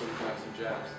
Also, we some jabs.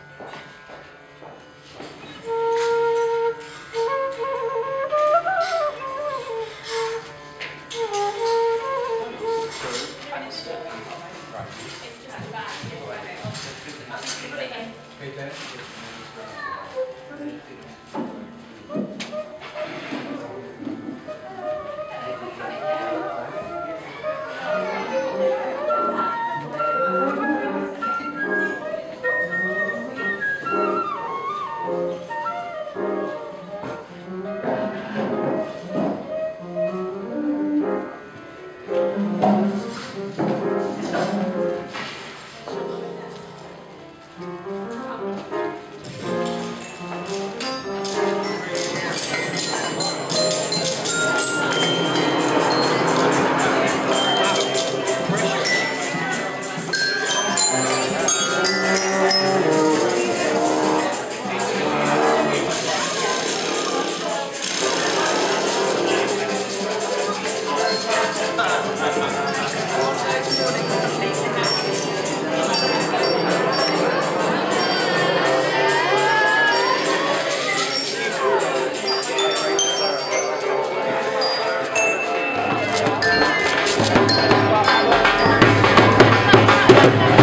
Thank you.